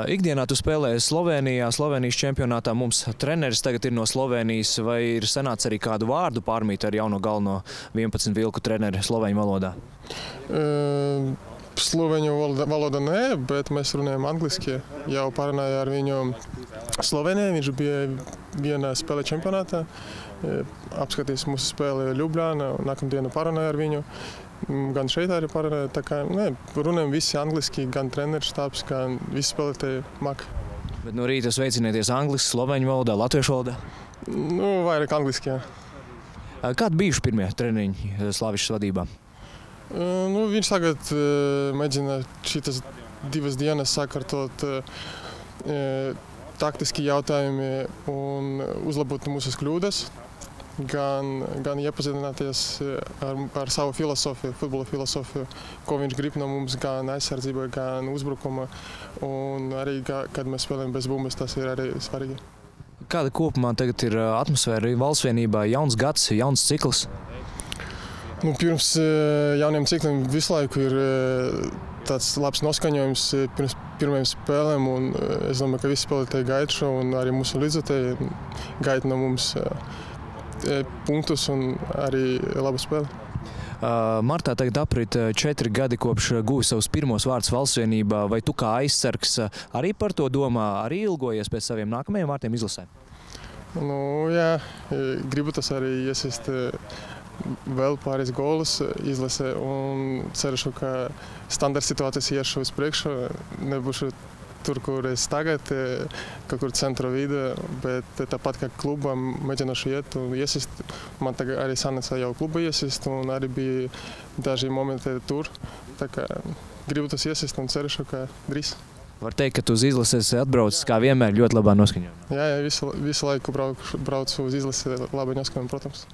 Ikdienā tu spēlē Slovenijā, Slovenijas čempionātā. Mums treneris tagad ir no Slovenijas. Vai ir sanācis arī kādu vārdu pārmīt ar jauno galveno 11 vilku treneri sloveņu valodā? Uh, Sloveņu valoda, nē, bet mēs runājam angliski. Jau parunāju ar viņu Slovenijā. Viņš bija vienā spēlē čempionātā. Apskatījis mūsu spēli Ljubljana. Nākamdienu parunāju ar viņu. Gan šeit arī parunāju. Tā kā nē, runājam visi angliski, gan treneris štābs, gan visi spēlētāji mak. Bet no rīta sveicinieties angliski, sloveņu valodā, latviešu valodā. Nu, vairāk angliski, jā. Kādi bijuši pirmie treniņi Slavišas vadībā? Nu, viņš tagad mēģina šīs divas dienas sakārtot taktiski jautājumi un uzlabot mūsu kļūdas. Gan, gan iepazīstināties ar, ar savu filozofiju, futbola filozofiju, ko viņš grib no mums, gan aizsardzībai, gan uzbrukuma. Un arī, kad mēs spēlējam bez bumbas, tas ir arī svarīgi. Kāda kopumā tagad ir atmosfēra valsts vienībā? Jauns gads, jauns cikls. Nu, pirms jauniem cikliem visu laiku ir tāds labs noskaņojums pirms pirmajām spēlēm. Es domāju, ka visi spēlētāji gaida šo, un arī mūsu līdzekļi gaida no mums punktus un arī labu spēli. Martā tagad aprit četri gadi kopš guvis savus pirmos vārdus valsts vienībā. Vai tu kā aizsargs arī par to domā, arī ilgojies pēc saviem nākamajiem vārtiem izlasē? Nu, jā, gribu tas arī iesist vēl pāris golus izlasē un ceru, ka standarta situācijas iešu uz priekšu. Nebūšu tur, kur es tagad, kaut kur centra vidē, bet tāpat kā klubam mēģināšu iet un iesist. Man tagad arī sanāca jau kluba iesist un arī bija daži momenti tur. Tā kā gribu tas iesist un ceru, ka drīz. Var teikt, ka tu uz izlases atbraucis kā vienmēr ļoti labā noskaņā. Jā, jā visu, visu laiku braucu, braucu uz izlasi labā noskaņā, protams.